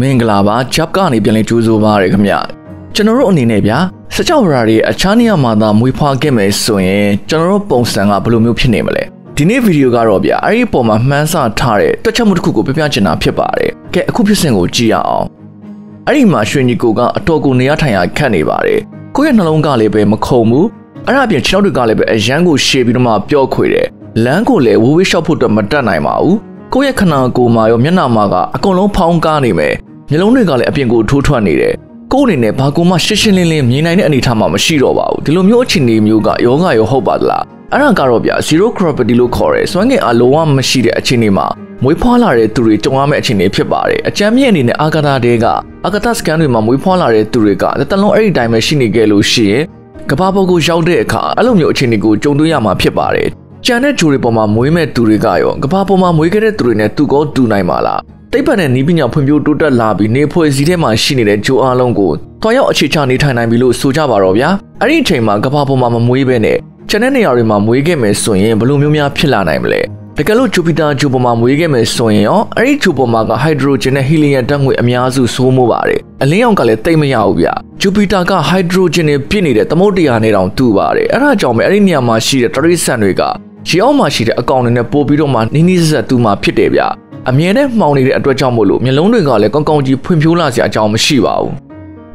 မင်္ဂလာပါဂျပ်ကနေပြန်လည်ကြိုးဆိုပါရခင်ဗျကျွန်တော်တို့အနေနဲ့ဗျာစကြဝဠာတွေအခြားနေရာမှာသာမွေးဖွားခဲ့မယ်ဆိုရင်ကျွန်တော်တို့ပုံစံကဘယ်လိုမျိုးဖြစ်နေမလဲဒီနေ့ဗီဒီယိုကတော့ဗျာအဲ့ဒီပုံမှာမှန်းဆထားတဲ့တွက်ချက်မှုတစ်ခုကိုပြပြချင်တာဖြစ်ပါတယ်ကဲအခုဖြစ်စဉ်ကိုကြည့်ရအောင်အဲ့ဒီမှာရွှေညီကိုကအတော်ကိုနေရထိုင်ရခတ်နေပါတယ်ကိုယ့်ရဲ့နှလုံးကလည်းပဲမခုံဘူးအဲ့ဒါအပြင်ခြေထောက်တွေကလည်းပဲအရန်ကိုရှည်ပြီးတော့မှပျော့ခွေတယ်လမ်းကိုလည်းဝိုးဝေးလျှောက်ဖို့အတွက်မတတ်နိုင်ပါဘူးကိုယ့်ရဲ့ခန္ဓာကိုယ်မှာရောမျက်နှာမှာကအကုန်လုံးဖောင်းကားနေမယ် မျိုးလုံးတွေကလည်းအပြင်ကိုထိုးထွက်နေတယ်ကိုယ်အနေနဲ့ဘာကူမှရှင်းရှင်းလင်းလင်းမြင်နိုင်တဲ့အနေအထားမှမရှိတော့ပါဘူးဒီလိုမျိုးအခြေအနေမျိုးကယောဂရောဟုတ်ပါသလားအဲ့ဒါကတော့ဗျ0 gravity လို့ခေါ်ရဲစွမ်းငင်အလုံးဝမရှိတဲ့အခြေအနေမှာမွေးဖွားလာတဲ့သူတွေကြုံရမယ့်အခြေအနေဖြစ်ပါတယ်အကြမ်းမြင့်အနေနဲ့အာကာသတဲကအာကာသစကန်တွေမှာမွေးဖွားလာတဲ့သူတွေကတလုံးအဲ့ဒီတိုင်းပဲရှိနေကြလို့ရှိရင်ကဘာပေါ်ကိုရောက်တဲ့အခါအဲ့လိုမျိုးအခြေအနေကိုကြုံတွေ့ရမှာဖြစ်ပါတယ်ကြံတဲ့ဂျိုတွေပေါ်မှာမွေးမဲ့သူတွေကရောကဘာပေါ်မှာမွေးခဲ့တဲ့သူတွေနဲ့သူကောတူနိုင်မှာလား တိတ်ပတ်တဲ့နီးပညာဖွံ့ဖြိုးတိုးတက်လာပြီးနေဖွဲ့စည်းထဲမှာရှိနေတဲ့ဂျိုအားလုံးကိုတွားရောက်အခြေချနေထိုင်နိုင်ပြီလို့ဆိုကြပါတော့ဗျာအဲ့ဒီအချိန်မှာကဘာပေါ်မှာမမွေးဘဲနဲ့ကျန်တဲ့နေရာတွေမှာမွေးခဲ့မယ်ဆိုရင်ဘယ်လိုမျိုးများဖြစ်လာနိုင်မလဲတကယ်လို့ဂျူပီတာဂျိုပေါ်မှာမွေးခဲ့မယ်ဆိုရင်ရောအဲ့ဒီဂျိုပေါ်မှာကဟိုက်ဒရိုဂျင်နဲ့ဟီလီယမ်ဓာတ်ငွေအများစုစိုးမိုးပါတယ်အလင်းရောင်ကလည်းတိတ်မရဘူးဗျဂျူပီတာကဟိုက်ဒရိုဂျင်နဲ့ပြည့်နေတဲ့သမုဒ္ဒရာနဲ့တောင်တူပါတယ်အဲ့ဒါကြောင့်ပဲအဲ့ဒီနေရာမှာရှိတဲ့တရိတ်ဆန်တွေက ရေအောက်မှာရှိတဲ့အကောင်တွေနဲ့ပို့ပြီးတော့မှနီးနီးစက်တူမှဖြစ်တယ်ဗျအမြဲတမ်းမှောင်နေတဲ့အတွက်ကြောင့်မို့လို့မျက်လုံးတွေကလည်းကောင်းကောင်းကြီးဖွံ့ဖြိုးလာစရာအကြောင်းမရှိပါဘူး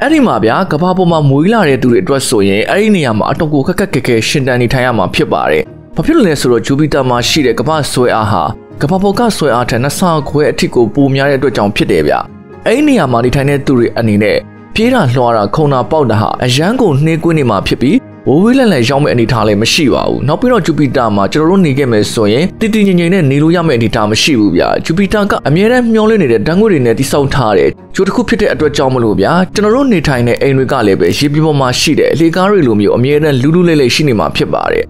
အဲ့ဒီမှာဗျာကဘာပေါ်မှာမွေးလာတဲ့သူတွေအတွက်ဆိုရင်အဲ့ဒီနေရာမှာအတော့ကိုခက်ခက်ခဲခဲရှင်တန်နေထိုင်ရမှာဖြစ်ပါတယ်။ဘာဖြစ်လို့လဲဆိုတော့ဂျူပီတာမှာရှိတဲ့ကမ္ဘာဆွဲအားဟာကမ္ဘာပေါ်ကဆွဲအားထက်နှစ်ဆခွဲအထိကိုပိုများတဲ့အတွက်ကြောင့်ဖြစ်တယ်ဗျ။အဲ့ဒီနေရာမှာနေထိုင်တဲ့သူတွေအနေနဲ့ပြေးတာလွှာတာခုံတာပေါက်တာဟာအရန်ကိုနှေးကွင်းနေမှာဖြစ်ပြီး ဝိုးဝေးလန်လန်ရောက်မဲ့အနေထားလည်းမရှိပါဘူးနောက်ပြီးတော့ဂျူပီတာမှာကျွန်တော်တို့နေခဲ့မယ်ဆိုရင်တည်တည်ငြိမ်ငြိမ်နဲ့နေလို့ရမယ့်အနေထားမရှိဘူးဗျာဂျူပီတာကအမြဲတမ်းမျောလင့်နေတဲ့ဓာတ်ငွေတွေနဲ့တိစောက်ထားတဲ့ဂျိုတစ်ခုဖြစ်တဲ့အတွက်ကြောင့်မလို့ဗျာကျွန်တော်တို့နေထိုင်တဲ့အိမ်တွေကလည်းပဲရေပြပေါ်မှာရှိတဲ့လေကားတွေလိုမျိုးအမြဲတမ်းလူးလူးလေးလေးရှိနေမှာဖြစ်ပါတယ်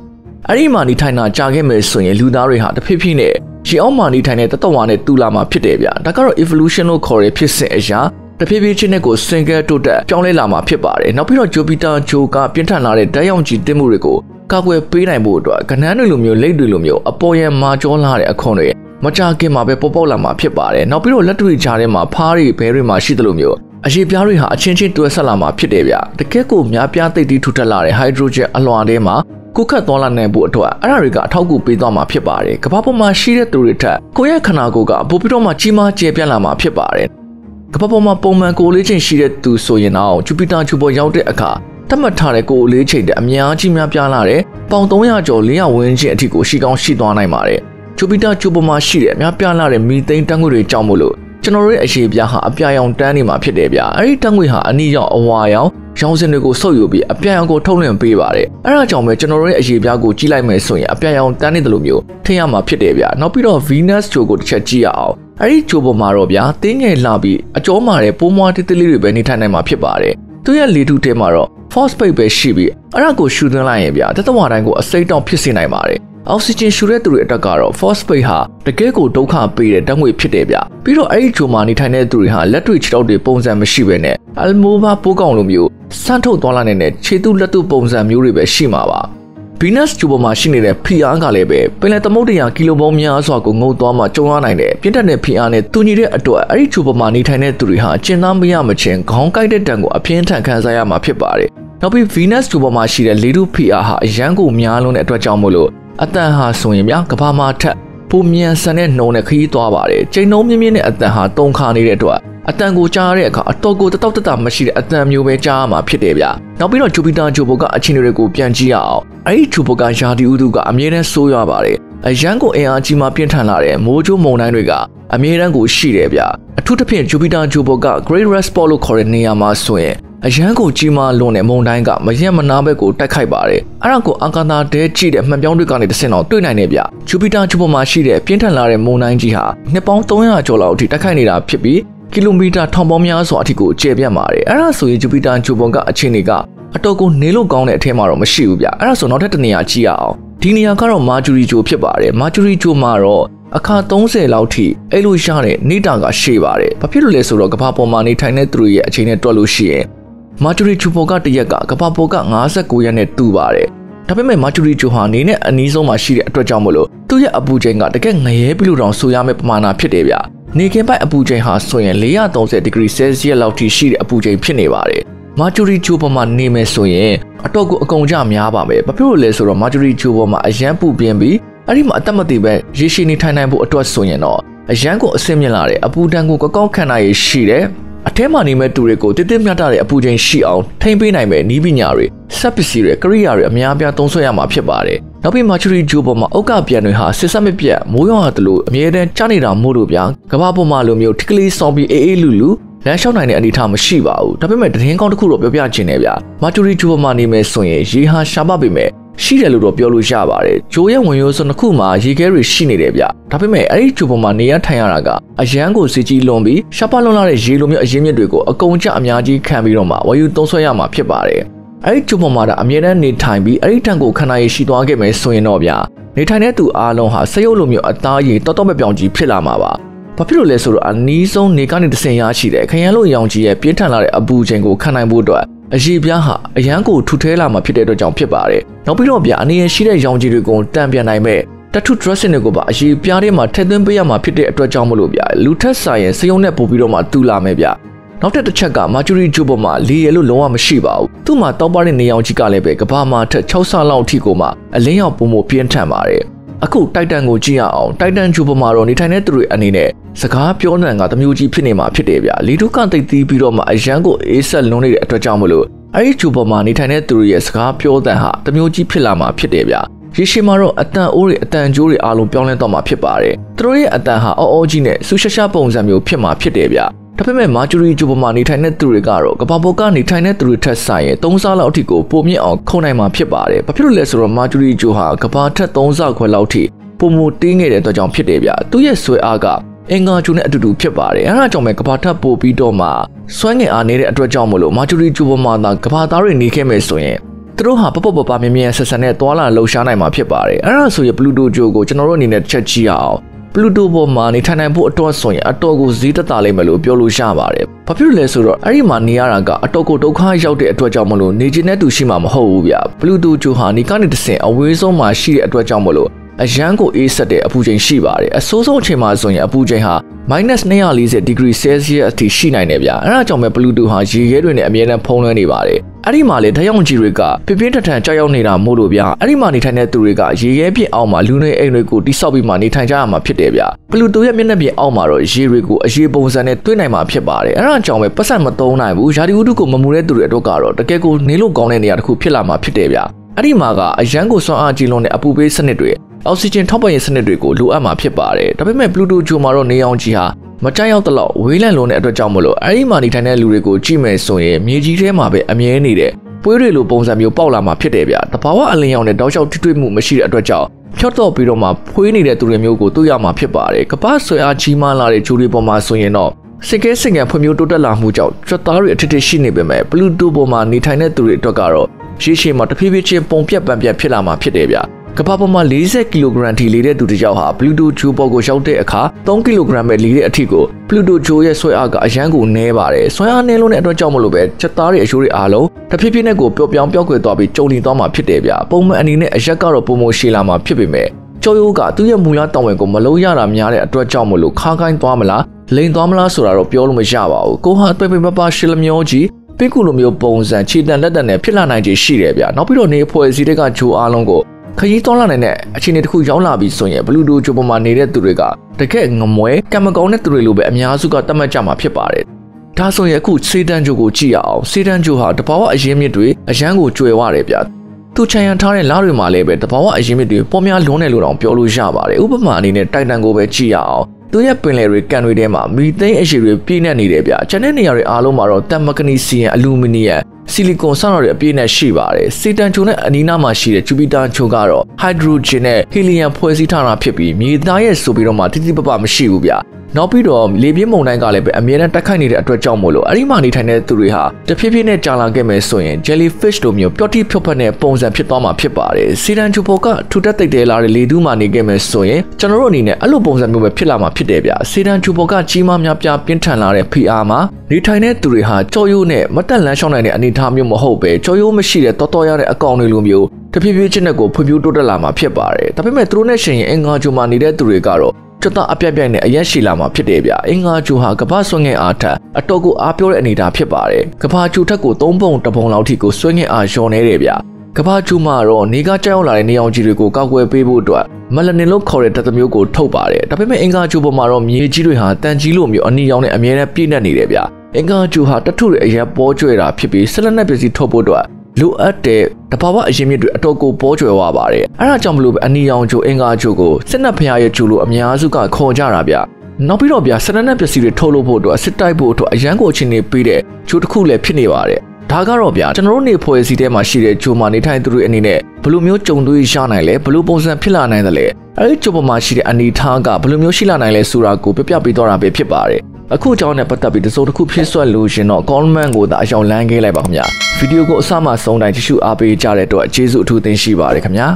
အဲ့ဒီမှာနေထိုင်တာကြာခဲ့မယ်ဆိုရင်လူသားတွေဟာတဖြည်းဖြည်းနဲ့ရေအောက်မှာနေထိုင်တဲ့တတဝါနဲ့တူလာမှာဖြစ်တယ်ဗျာဒါကတော့ evolution လို့ခေါ်တဲ့ဖြစ်စဉ်အရာ တဖြည်းဖြည်းချင်းနဲ့ကိုစင်ကဲတိုးတက်ပြောင်းလဲလာမှာဖြစ်ပါတယ်။နောက်ပြီးတော့ဂျိုပီတာဂျိုကပြင်းထန်လာတဲ့ဓာတ်ရောင်ကြီးတင်မှုတွေကိုကာကွယ်ပေးနိုင်ဖို့အတွက်ကနန်းတွေလိုမျိုးလိတ်တွေလိုမျိုးအပေါ်ယံမာကျောလာတဲ့အခွန်တွေမကြခင်မှာပဲပေါ်ပေါက်လာမှာဖြစ်ပါတယ်။နောက်ပြီးတော့လက်တွေကြားထဲမှာဖားတွေဘဲတွေမှာရှိသလိုမျိုးအရေးပြားတွေဟာအချင်းချင်းတွဲဆက်လာမှာဖြစ်တယ်ဗျ။တကယ်ကိုများပြားသိပ်တီးထူထပ်လာတဲ့ဟိုက်ဒရိုဂျင်အလွှာထဲမှာကိုခတ်သွားလာနိုင်ဖို့အတွက်အဲ့ဒါတွေကအထောက်အကူပေးသွားမှာဖြစ်ပါတယ်။ကမ္ဘာပေါ်မှာရှိတဲ့သူတွေထက်ကိုယ့်ရဲ့ခန္ဓာကိုယ်ကပိုပြီးတော့မှကြီးမားကျယ်ပြန့်လာမှာဖြစ်ပါတယ်။ ကပ္ပပေါ်မှာပုံမှန်ကိုလေးချိန်ရှိတဲ့သူဆိုရင်တော့ဂျူပီတာဂျူပေါ်ရောက်တဲ့အခါသတ်မှတ်ထားတဲ့ကိုလေးချိန်တဲ့အများကြီးများပြားလာတဲ့ပေါင်300ကျော်400ဝန်းကျင်အထိကိုရှိကောင်းရှိသွားနိုင်ပါတယ်ဂျူပီတာဂျူပေါ်မှာရှိတဲ့အများပြားလာတဲ့မီသိန်းတန်းငွေတွေကြောင့်မို့လို့ကျွန်တော်တို့ရဲ့အရေးပြားဟာအပြာရောင်တန်းနေမှာဖြစ်တယ်ဗျာအဲ့ဒီတန်းငွေဟာအနီးရောင်အဝါရောင်ရောင်စင်တွေကိုဆုပ်ယူပြီးအပြာရောင်ကိုထုတ်လွှင့်ပေးပါတယ်အဲ့ဒါကြောင့်ပဲကျွန်တော်တို့ရဲ့အရေးပြားကိုကြည့်လိုက်မယ်ဆိုရင်အပြာရောင်တန်းနေတယ်လို့မျိုးထင်ရမှာဖြစ်တယ်ဗျာနောက်ပြီးတော့ Venus ဂျိုကိုတစ်ချက်ကြည့်ရအောင် အဲ့ဒီဂျိုပေါ်မှာတော့ဗျာတင်းငယ်လှပြီးအကျော်မာတဲ့ပိုးမွားတိတိလေးတွေပဲနေထိုင်နိုင်မှာဖြစ်ပါတယ်သူရဲ့လေထုထဲမှာတော့ phosphate ပဲရှိပြီးအဲ့ဒါကိုရှူသွင်းလိုက်ရင်ဗျာတသက်ဝါတိုင်းကိုအစိမ့်တောင်ဖြစ်စေနိုင်ပါတယ်အောက်ဆီဂျင်ရှူတဲ့သူတွေအတွက်ကတော့ phosphate ဟာတကယ်ကိုဒုက္ခပေးတဲ့ဓာတ်ငွေဖြစ်တယ်ဗျပြီးတော့အဲ့ဒီဂျိုမာနေထိုင်တဲ့သူတွေဟာလက်တွေခြေထောက်တွေပုံစံမရှိဘဲနဲ့အယ်မိုဘာပိုးကောင်လိုမျိုးစမ်းထုတ်သွားလာနေတဲ့ခြေသူလက်သူပုံစံမျိုးတွေပဲရှိမှာပါ Venus ဂျူပေါ်မှာရှိနေတဲ့ဖိအားကလည်းပဲပင်လယ်သမုဒ္ဒရာကီလိုပေါင်းများစွာကိုငုံသွားမှကျုံရနိုင်တဲ့ပြင်းထန်တဲ့ဖိအားနဲ့တူညီတဲ့အတွက်အဲ့ဒီဂျူပေါ်မှာနေထိုင်တဲ့သူတွေဟာကျင်သားမရမချင်းခေါင်းကိုက်တဲ့တံကိုအပြင်းထန်ခံစားရမှာဖြစ်ပါတယ်။နောက်ပြီး Venus ဂျူပေါ်မှာရှိတဲ့လေထုဖိအားဟာအရန်ကိုများလွန်းတဲ့အတွက်ကြောင့်မို့လို့အတန်ဟာဆိုရင်များကဘာမှာထက်ပုံမြန်ဆန်တဲ့နှုံနဲ့ခရီးသွားပါတယ်။ချိန်နှုံးမြင့်မြင့်နဲ့အတန်ဟာတုံခါနေတဲ့အတွက် အတန်ကိုကြားရတဲ့အခါအတော်ကိုတတောက်တတမရှိတဲ့အတန်မျိုးပဲကြားရမှာဖြစ်တယ်ဗျ။နောက်ပြီးတော့ဂျူပီတာဂျိုဘိုကအချင်းတွေကိုပြန်ကြည့်ရအောင်။အဲ့ဒီဂျိုဘိုကယာဒီဥဒုကအမြဲတမ်းဆိုးရွားပါတယ်။အရန်ကိုအင်အားကြီးမှပြင်းထန်လာတဲ့မိုးကြိုးမုန်တိုင်းတွေကအမြဲတမ်းကိုရှိတယ်ဗျ။အထူးသဖြင့်ဂျူပီတာဂျိုဘိုက Great Resport လို့ခေါ်တဲ့နေရာမှာဆိုရင်အရန်ကိုကြီးမားလွန်တဲ့မုန်တိုင်းကမရက်မနာဘက်ကိုတိုက်ခိုက်ပါတယ်အဲ့ဒါကိုအာကာသတဲကြည့်တဲ့မှန်ပြောင်းတွေကနေတစ်ဆင့်တော့တွေ့နိုင်နေဗျဂျူပီတာဂျူပေါ်မှာရှိတဲ့ပြင်းထန်လာတဲ့မုန်တိုင်းကြီးဟာနှစ်ပေါင်း300ကျော်လောက်အထိတိုက်ခိုက်နေတာဖြစ်ပြီး ကီလိုမီတာထောင်ပေါင်းများစွာအထိကိုကျယ်ပြန့်ပါတယ်အဲ့ဒါဆိုရင်ဂျူပီတာဂျူပေါ်ကအချိန်တွေကအတော်ကိုနေလို့ကောင်းတဲ့အထက်မှာတော့မရှိဘူးဗျအဲ့ဒါဆိုနောက်ထပ်တစ်နေရာကြည့်ရအောင်ဒီနေရာကတော့မာဂျူရီဂျိုဖြစ်ပါတယ်မာဂျူရီဂျိုမှာတော့အခါ30လောက်ထိအဲ့လိုရတဲ့နေတာကရှေ့ပါတယ်ဘာဖြစ်လို့လဲဆိုတော့ကမ္ဘာပေါ်မှာနေထိုင်တဲ့သူတွေရဲ့အချိန်နဲ့တွက်လို့ရှိရင်မာဂျူရီဂျိုပေါ်ကတရက်ကကမ္ဘာပေါ်က59ရက်နဲ့တူပါတယ်ဒါပေမဲ့မာဂျူရီဂျိုဟာနေနဲ့အနီးဆုံးမှာရှိတဲ့အတွက်ကြောင့်မလို့သူ့ရဲ့အပူချိန်ကတကယ်ငရဲပြီလို့တောင်ဆိုရမယ့်ပမာဏဖြစ်တယ်ဗျ နေကင်ပိုက်အပူချိန်ဟာဆိုရင်430 degree Celsius လောက်ထိရှိတဲ့အပူချိန်ဖြစ်နေပါတယ်။မာဂျူရီဂျိုပေါ်မှာနေမယ်ဆိုရင်အတော့ကိုအကုန်ကြများပါမယ်။ဘာဖြစ်လို့လဲဆိုတော့မာဂျူရီဂျိုပေါ်မှာအရန်ပူပြင်းပြီးအဲ့ဒီမှာအသက်မသေးပဲရေရှည်နေထိုင်နိုင်ဖို့အတွက်ဆိုရင်တော့အရန်ကိုအဆင်မြင့်လာတဲ့အပူတန်းကိုကောက်ကောက်ခံနိုင်ရရှိတယ်အထဲမှာနေမဲ့တူတွေကိုတည်တည်မြတ်တဲ့အပူချိန်ရှိအောင်ထိမ့်ပေးနိုင်မဲ့နီးပညာတွေစက်ပစ္စည်းတွေကရိယာတွေအများအပြားသုံးဆွဲရမှာဖြစ်ပါတယ်။ နောက်ပြီး Mercury ဂျိုပေါ်မှာအုတ်ကပြန်တွေဟာစစ်ဆက်မပြတ်မိုးရွာသလိုအမြဲတမ်းကျနေတာမို့လို့ဗျာ။ကမ္ဘာပေါ်မှာလိုမျိုးထိကလေးဆောင်းပြီးအေးအေးလူလူလမ်းလျှောက်နိုင်တဲ့အနေအထားမရှိပါဘူး။ဒါပေမဲ့တရင်ကောင်းတစ်ခုတော့ပြောပြချင်တယ်ဗျာ။ Mercury ဂျိုပေါ်မှာနေမယ်ဆိုရင်ရေဟာရှားပါပေမဲ့ရှိတယ်လို့တော့ပြောလို့ရပါတယ်။ဂျိုရဲ့ဝင်ရိုးစွန်းတစ်ခုမှာရေခဲတွေရှိနေတယ်ဗျ။ဒါပေမဲ့အဲ့ဒီဂျိုပေါ်မှာနေရထိုင်ရတာကအရန်ကိုစီကြီးလွန်ပြီးရှားပါလွန်လာတဲ့ရေလိုမျိုးအရင်းမြစ်တွေကိုအကုန်ကျအများကြီးခံပြီးတော့မှဝယ်ယူသုံးဆွဲရမှာဖြစ်ပါတယ်။ အဲ့ဒီဂျိုပေါ်မှာဒါအမြဲတမ်းနေထိုင်ပြီးအဲ့ဒီတန်ကိုခန္ဓာရည်ရှိသွားခဲ့မယ်ဆိုရင်တော့ဗျ။နေထိုင်တဲ့သူအားလုံးဟာစရုပ်လိုမျိုးအသားရည်တော်တော်မပြောင်ကြီးဖြစ်လာမှာပါ။ဘာဖြစ်လို့လဲဆိုတော့အနီးဆုံးနေကနေတဆင်ရရှိတဲ့ခရမ်းလို့ရောင်ကြီးရဲ့ပြင်းထန်လာတဲ့အပူချိန်ကိုခံနိုင်ဖို့အတွက်အရေးပြားဟာအရန်ကိုထူထဲလာမှာဖြစ်တဲ့အတွက်ကြောင့်ဖြစ်ပါတယ်။နောက်ပြီးတော့ဗျာအနေရရှိတဲ့ရောင်ကြီးတွေကိုတံပြန်နိုင်မဲ့တထု dressing တွေကိုပါအရေးပြားတွေမှာထည့်သွင်းပေးရမှာဖြစ်တဲ့အတွက်ကြောင့်မလို့ဗျာလူထက်ဆိုင်ရင်စယုံနဲ့ပို့ပြီးတော့မှတူလာမယ်ဗျာ။ နောက်တစ်တစ်ချက်က Mercury ဂျိုပေါ်မှာလေရလို့လုံးဝမရှိပါဘူး။သူ့မှာတောက်ပတဲ့နေရောင်ကြီးကလည်းပဲကဘာမှာထက်6ဆလောက်အထိကိုမှအလင်းရောင်ပုံမှုပြင်းထန်ပါတယ်။အခုတိုက်တန်ကိုကြည့်ရအောင်တိုက်တန်ဂျိုပေါ်မှာတော့နေထိုင်တဲ့သူတွေအနေနဲ့စကားပြောနံကတမျိုးကြီးဖြစ်နေမှာဖြစ်တယ်ဗျာလီတုကတိတ်သီးပြီးတော့မှအရန်ကိုအေးဆက်လွန်နေတဲ့အတွက်ကြောင့်မလို့အဲ့ဒီဂျိုပေါ်မှာနေထိုင်တဲ့သူတွေရဲ့စကားပြောတဲ့ဟာတမျိုးကြီးဖြစ်လာမှာဖြစ်တယ်ဗျရေရှည်မှာတော့အတန်အိုးတွေအတန်ကြိုးတွေအားလုံးပြောင်းလဲတော့မှာဖြစ်ပါတယ်သူတို့ရဲ့အတန်ဟာအော်အော်ကြီးနဲ့ဆူရှာရှာပုံစံမျိုးဖြစ်မှာဖြစ်တယ်ဗျ ဒါပေမဲ့မာဂျူရီဂျိုပေါ်မှာနေထိုင်တဲ့သူတွေကတော့ကဘာပေါ်ကနေထိုင်တဲ့သူတွေထက်ဆိုင်ရင်၃ဆလောက်အထိကိုပုံမြင့်အောင်ခုံနိုင်မှာဖြစ်ပါတယ်။ဘာဖြစ်လို့လဲဆိုတော့မာဂျူရီဂျိုဟာကဘာထက်၃ဆခွဲလောက်ထိပုံမတင်းခဲ့တဲ့အတွက်ကြောင့်ဖြစ်တယ်ဗျ။သူ့ရဲ့ဆွဲအားကအင်္ဂါဂျိုနဲ့အတူတူဖြစ်ပါတယ်။အဲဒါကြောင့်ပဲကဘာထပ်ပို့ပြီးတော့မှစွမ်းငင်အားနေတဲ့အတွက်ကြောင့်မလို့မာဂျူရီဂျိုပေါ်မှာသာကဘာသားတွေနေခဲ့မယ်ဆိုရင်သူတို့ဟာပပပပမြင်မြန်ဆက်ဆက်နဲ့သွာလာလှုပ်ရှားနိုင်မှာဖြစ်ပါတယ်။အဲဒါဆိုရင်ဘလူးတိုဂျိုကိုကျွန်တော်တို့အနေနဲ့တစ်ချက်ကြည့်အောင် ပလူတိုပေါ်မှာနေထိုင်နိုင်ဖို့အတော့ဆိုရင်အတော့ကိုဈေးတက်တာလိမ့်မယ်လို့ပြောလို့ရပါတယ်။ဘာဖြစ်လို့လဲဆိုတော့အဲ့ဒီမှာနေရတာကအတော့ကိုဒုက္ခရောက်တဲ့အတွက်ကြောင့်မလို့နေခြင်းနဲ့တူရှိမှာမဟုတ်ဘူးဗျ။ပလူတိုဂျိုဟာနေကနေတဆင်အဝေးဆုံးမှာရှိတဲ့အတွက်ကြောင့်မလို့ အရန်ကိုအေးဆက်တဲ့အပူချိန်ရှိပါတယ်အဆိုးဆုံးအချိန်မှာဆိုရင်အပူချိန်ဟာ -240 degree celsius အထိရှိနိုင်တယ်ဗျအဲဒါကြောင့်ပဲ Bluetooth ဟာရေခဲတွေနဲ့အမြဲတမ်းဖုံးလွှမ်းနေပါတယ်အဲ့ဒီမှာလေဓာတ်ရောင်ကြီးတွေကပြပြင်းထန်ထန်ကြောက်ရောက်နေတာမို့လို့ဗျအဲ့ဒီမှာနေထိုင်တဲ့သူတွေကရေခဲပြင်အောက်မှာလူနေအိမ်တွေကိုတိဆောက်ပြီးမှနေထိုင်ကြရမှာဖြစ်တယ်ဗျ Bluetooth ရဲ့မျက်နှာပြင်အောက်မှာတော့ရေတွေကိုအရေးပုံစံနဲ့တွင်းနိုင်မှာဖြစ်ပါတယ်အဲ့ဒါကြောင့်ပဲပတ်စံမသုံးနိုင်ဘူးရာဒီဝတ္ထုကိုမမူတဲ့သူတွေအတွက်ကတော့တကယ်ကိုနေလို့ကောင်းတဲ့နေရာတစ်ခုဖြစ်လာမှာဖြစ်တယ်ဗျအဲ့ဒီမှာကအရန်ကိုစွမ်းအားကြီးလွန်တဲ့အပူပေးစနစ်တွေ အောက်ဆီဂျင်ထောက်ပံ့ရေးစနစ်တွေကိုလိုအပ်မှာဖြစ်ပါတယ်ဒါပေမဲ့ Pluto ဂျိုမှာတော့နေအောင်ကြီးဟာမကြိုက်ရောက်တော့ဝေးလံလွန်တဲ့အတွက်ကြောင့်မလို့အဲ့ဒီမှာနေထိုင်တဲ့လူတွေကိုကြည့်မယ်ဆိုရင်မြေကြီးထဲမှာပဲအမြဲနေတဲ့ပွေးတွေလိုပုံစံမျိုးပေါက်လာမှာဖြစ်တယ်ဗျတဘာဝအလင်းရောင်နဲ့တောက်လျှောက်ထိတွေ့မှုမရှိတဲ့အတွက်ကြောင့်ဖြော့တော့ပြီးတော့မှဖွေးနေတဲ့သူတွေမျိုးကိုတွေ့ရမှာဖြစ်ပါတယ်ကပတ်ဆွဲအားကြီးမားလာတဲ့ဂျိုတွေပေါ်မှာဆိုရင်တော့စစ်ကဲစစ်ငယ်ဖွံ့ဖြိုးတိုးတက်လာမှုကြောင့်ကြွက်သားတွေအထစ်ထစ်ရှိနေပေမဲ့ Pluto ပေါ်မှာနေထိုင်တဲ့သူတွေအတွက်ကတော့ရှေ့ရှေ့မှာတဖြည်းဖြည်းချင်းပုံပြက်ပံပြက်ဖြစ်လာမှာဖြစ်တယ်ဗျ ကဘာပေါ်မှာ40ကီလိုဂရမ်ထိလေးတဲ့သူတစ်ယောက်ဟာ Pluto ဂျိုပေါ်ကိုရောက်တဲ့အခါ3ကီလိုဂရမ်ပဲလေးတဲ့အထိကို Pluto ဂျိုရဲ့ဆွဲအားကအရန်ကိုနည်းပါတယ်ဆွဲအားနည်းလို့တဲ့အတွက်ကြောင့်မလို့ပဲချက်သားတွေအရှိုးတွေအားလုံးတဖြည်းဖြည်းနဲ့ကိုပျော့ပြောင်းပျောက်ကွယ်သွားပြီးကြုံနေသွားမှာဖြစ်တယ်ဗျပုံမှန်အနေနဲ့အရက်ကတော့ပုံမရှည်လာမှာဖြစ်ပေမဲ့ကျော်ရိုးကသူ့ရဲ့မူလတောင်ဝင်ကိုမလုံးရတာများတဲ့အတွက်ကြောင့်မလို့ခါကိုင်းသွားမလားလိန်သွားမလားဆိုတာတော့ပြောလို့မရပါဘူးကိုဟာပိပိမပါရှီလမျောကြီးပင်ကူလိုမျိုးပုံစံခြေတံလက်တံနဲ့ဖြစ်လာနိုင်ခြေရှိတယ်ဗျနောက်ပြီးတော့နေအဖွဲ့အစည်းတွေကဂျိုအားလုံးကို ခရီးသွားလာနိုင်တဲ့အခြေအနေတစ်ခုရောက်လာပြီဆိုရင်ဘလူးဒိုဂျိုပေါ်မှာနေတဲ့သူတွေကတကယ်ငမွဲကံမကောင်းတဲ့သူတွေလိုပဲအများစုကတတ်မှတ်ကြမှာဖြစ်ပါတယ်။ဒါဆိုရင်အခုစေတန်ဂျိုကိုကြည့်ရအောင်စေတန်ဂျိုဟာတဘာဝအရင်းမြစ်တွေအရန်ကိုကျွယ်ဝတယ်ဗျ။သူချန်ရန်ထားတဲ့လားတွေမှာလည်းပဲတဘာဝအရင်းမြစ်တွေပေါ်များလွန်းတယ်လို့တောင်ပြောလို့ရပါတယ်။ဥပမာအနေနဲ့တိုက်တန်ကိုပဲကြည့်ရအောင်သူရဲ့ပင်လယ်တွေကန်တွေထဲမှာမီသိန်းအရှိတွေပြည့်နေနေတယ်ဗျ။ကျန်တဲ့နေရာတွေအားလုံးမှာတော့တမ်မကနီဆီယမ်အလူမီနီယမ် ဆီလီကွန်ဆောင်းတွေအပြည့်နဲ့ရှိပါတယ်။စီတန်ချိုနဲ့အနီးနားမှာရှိတဲ့ဂျူပီတာချိုကတော့ဟိုက်ဒရိုဂျင်နဲ့ဟီလီယမ်ဖွဲ့စည်းထားတာဖြစ်ပြီးမြေသားရဲ့ဆိုပြီးတော့မှတိတိပပမရှိဘူးဗျ။ နောက်ပြီးတော့လေပြင်းမုန်တိုင်းကလည်းပဲအမြဲတမ်းတက်ခိုက်နေတဲ့အတွက်ကြောင့်မို့လို့အဲ့ဒီမှာနေထိုင်တဲ့သူတွေဟာတဖြည်းဖြည်းနဲ့ကြာလာခဲ့မယ်ဆိုရင် jellyfish လိုမျိုးပျော့တိဖြော့ဖက်တဲ့ပုံစံဖြစ်သွားမှာဖြစ်ပါတယ်။စီတန်ချိုပေါ်ကထူတက်တိတ်တဲလာတဲ့လေတူးမှာနေခဲ့မယ်ဆိုရင်ကျွန်တော်တို့အနေနဲ့အဲ့လိုပုံစံမျိုးပဲဖြစ်လာမှာဖြစ်တယ်ဗျ။စီတန်ချိုပေါ်ကကြီးမားများပြားပြင်းထန်လာတဲ့ PR မှာနေထိုင်တဲ့သူတွေဟာကြော်ရိုးနဲ့မတက်လန်းရှောင်းနိုင်တဲ့အနေအထားမျိုးမဟုတ်ပဲကြော်ရိုးမရှိတဲ့တော်တော်ရတဲ့အကောင်တွေလိုမျိုးတဖြည်းဖြည်းချင်းနဲ့ကိုဖွံ့ဖြိုးတိုးတက်လာမှာဖြစ်ပါတယ်။ဒါပေမဲ့သူတို့နဲ့ရှင်ရင်အင်္ဂါဂျိုမှာနေတဲ့သူတွေကတော့ ကြွတ်သားအပြက်ပြက်နဲ့အရက်ရှိလာမှာဖြစ်တယ်ဗျအင်္ဂါဂျိုဟာကမ္ဘာဆွဲငင်အားထက်အတော်ကိုအားပြောတဲ့အနေအထားဖြစ်ပါတယ်ကမ္ဘာဂျိုထက်ကို၃ပုံတစ်ပုံလောက်ထိကိုဆွဲငင်အားလျော်နေတယ်ဗျကမ္ဘာဂျိုမှာတော့နေကကြောက်ရောက်လာတဲ့နေအောင်ကြီးတွေကိုကောက်ွယ်ပေးဖို့အတွက်မလနင်လို့ခေါ်တဲ့တပ်သမျိုးကိုထုတ်ပါတယ်ဒါပေမဲ့အင်္ဂါဂျိုပေါ်မှာတော့မြေကြီးတွေဟာတန်ကြီးလိုမျိုးအနီရောင်နဲ့အမြဲတမ်းပြည့်နေနေတယ်ဗျအင်္ဂါဂျိုဟာတထုရဲ့အရက်ပေါ်ကျွဲတာဖြစ်ပြီးဆက်လက်နဲ့ပစ္စည်းထုတ်ဖို့အတွက် လိုအပ်တဲ့တဘာဝအရင်မြစ်တွေအတော်ကိုပေါ်ကျွယ်သွားပါတယ်အဲဒါကြောင့်မလို့ပဲအနီရောင်ဂျိုအင်္ဂါဂျိုကိုစစ်နက်ဖျားရဲ့ဂျိုလိုအများစုကခေါ်ကြတာဗျနောက်ပြီးတော့ဗျဆက်နက်နဲ့ပစ္စည်းတွေထုတ်လို့ဖို့အတွက်စစ်တိုက်ဖို့အတွက်အရန်ကိုချင်းနေပေးတဲ့ဂျိုတစ်ခုလည်းဖြစ်နေပါတယ်ဒါကတော့ဗျာကျွန်တော်တို့နေဖွဲ့စည်းထဲမှာရှိတဲ့ဂျိုမာနေထိုင်သူတွေအနေနဲ့ဘယ်လိုမျိုးကြုံတွေ့ရနိုင်လဲဘယ်လိုပုံစံဖြစ်လာနိုင်သလဲအဲဒီဂျိုပေါ်မှာရှိတဲ့အနေထားကဘယ်လိုမျိုးရှိလာနိုင်လဲဆိုတာကိုပြပြပေးတော့တာပဲဖြစ်ပါတယ် အခုအကြောင်းနဲ့ပတ်သက်ပြီးတစိုးတစ်ခုဖြစ်ဆွက်လို့ရှင်တော့ comment ကိုသာအယောင်လန်းခဲ့လိုက်ပါခင်ဗျာဗီဒီယိုကိုအစမှဆုံးတိုင်းကြည့်ရှုအားပေးကြတဲ့အတွက်ကျေးဇူးအထူးတင်ရှိပါတယ်ခင်ဗျာ